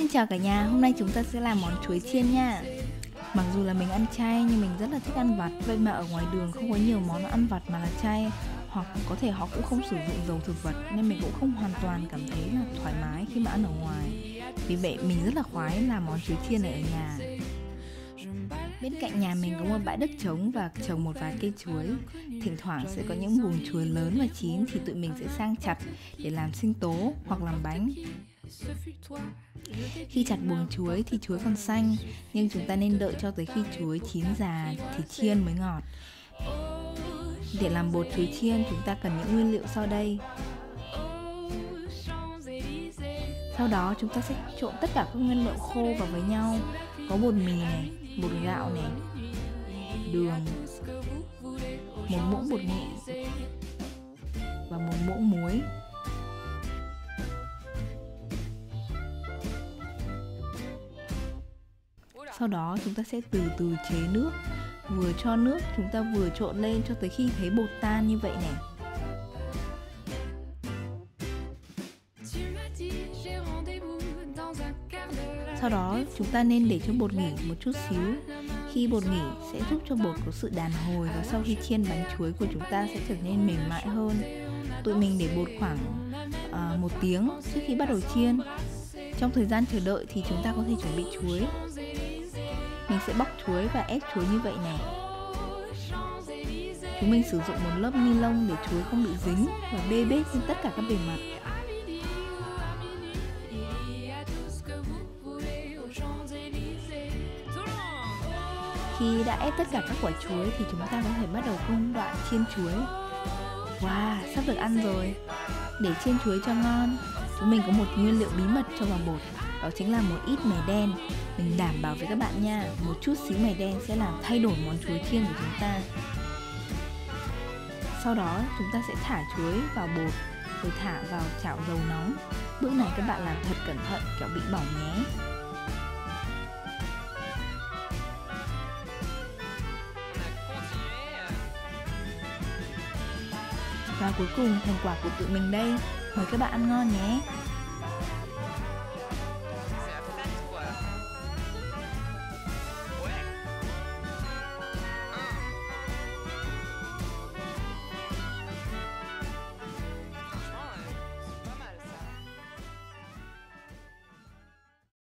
Xin chào cả nhà, hôm nay chúng ta sẽ làm món chuối chiên nha Mặc dù là mình ăn chay nhưng mình rất là thích ăn vặt Vậy mà ở ngoài đường không có nhiều món ăn vặt mà là chay Hoặc có thể họ cũng không sử dụng dầu thực vật Nên mình cũng không hoàn toàn cảm thấy là thoải mái khi mà ăn ở ngoài Vì vậy mình rất là khoái làm món chuối chiên này ở nhà Bên cạnh nhà mình có một bãi đất trống và trồng một vài cây chuối. Thỉnh thoảng sẽ có những buồng chuối lớn và chín thì tụi mình sẽ sang chặt để làm sinh tố hoặc làm bánh. Khi chặt buồng chuối thì chuối còn xanh, nhưng chúng ta nên đợi cho tới khi chuối chín già thì chiên mới ngọt. Để làm bột chuối chiên, chúng ta cần những nguyên liệu sau đây. Sau đó chúng ta sẽ trộn tất cả các nguyên liệu khô vào với nhau. Có bột mì này, bột gạo này, đường, một muỗng bột nghệ và một muỗng muối. Sau đó chúng ta sẽ từ từ chế nước. Vừa cho nước chúng ta vừa trộn lên cho tới khi thấy bột tan như vậy này. Sau đó chúng ta nên để cho bột nghỉ một chút xíu. Khi bột nghỉ sẽ giúp cho bột có sự đàn hồi Và sau khi chiên bánh chuối của chúng ta sẽ trở nên mềm mại hơn. Tụi mình để bột khoảng uh, một tiếng trước khi bắt đầu chiên. Trong thời gian chờ đợi thì chúng ta có thể chuẩn bị chuối mình sẽ bóc chuối và ép chuối như vậy này. Chúng mình sử dụng một lớp ni lông để chuối không bị dính và bê bết trên tất cả các bề mặt. Khi đã ép tất cả các quả chuối thì chúng ta có thể bắt đầu công đoạn chiên chuối. Wow, sắp được ăn rồi. Để chiên chuối cho ngon. Chúng mình có một nguyên liệu bí mật cho vào bột. Đó chính là một ít mè đen. Mình đảm bảo với các bạn nha, một chút xíu mè đen sẽ làm thay đổi món chuối chiên của chúng ta. Sau đó, chúng ta sẽ thả chuối vào bột rồi thả vào chảo dầu nóng. Bước này các bạn làm thật cẩn thận, kẻo bị bỏng nhé. Và cuối cùng thành quả của tụi mình đây. Mời các bạn ăn ngon nhé.